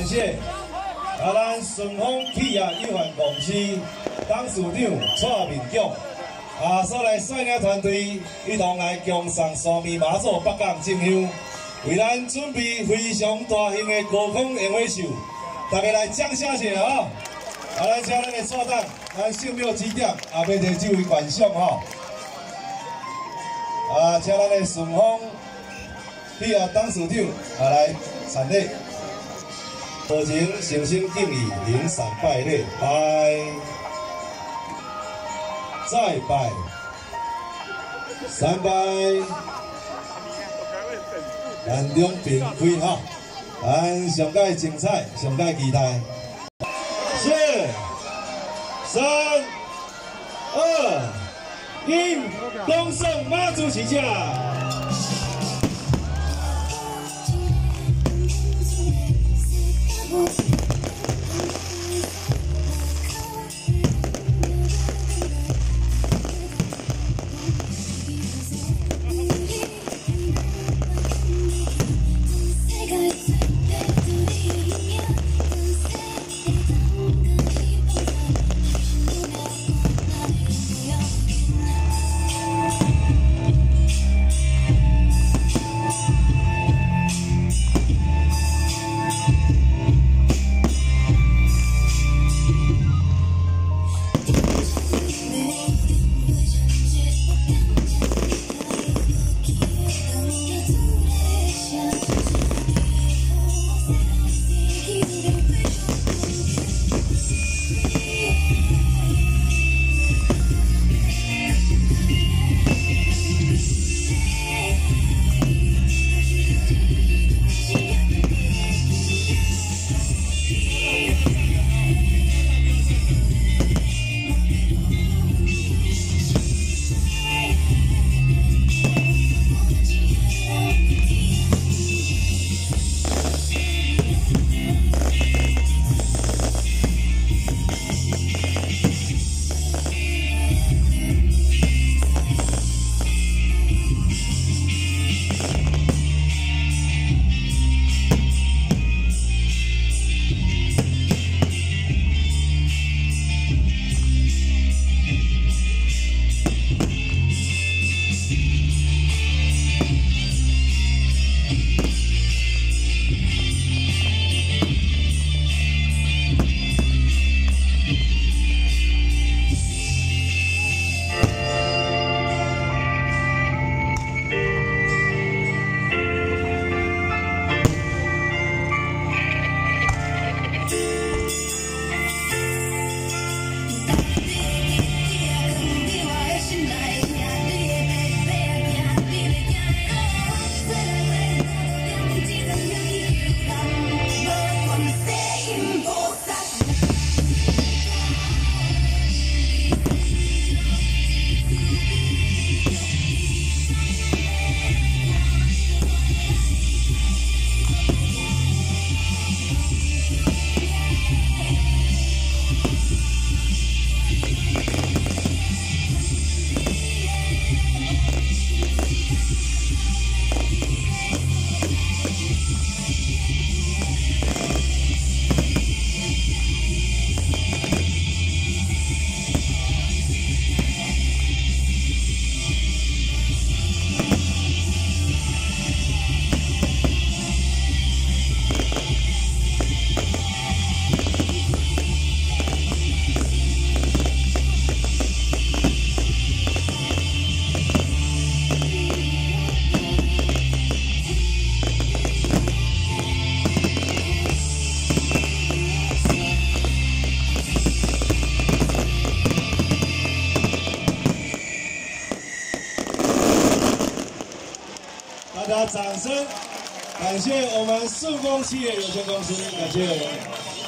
感谢啊，咱顺丰企业有限公司董事长蔡明强啊，所来率领团队一同来共送三面马祖北港进香，为咱准备非常大型的高空烟火秀，大家来掌声一下啊！啊，咱请咱的所长，咱圣庙指点啊，要摕这位观赏哈。啊，请咱的顺丰企业董事长啊来参礼。多情诚心敬意，零散拜礼，拜，再拜，三拜，咱中平开哈，咱上届精彩，上届期待，四、三、二、一，恭送妈祖起驾。Ooh. 大家掌声，感谢我们顺丰企业有限公司，感谢。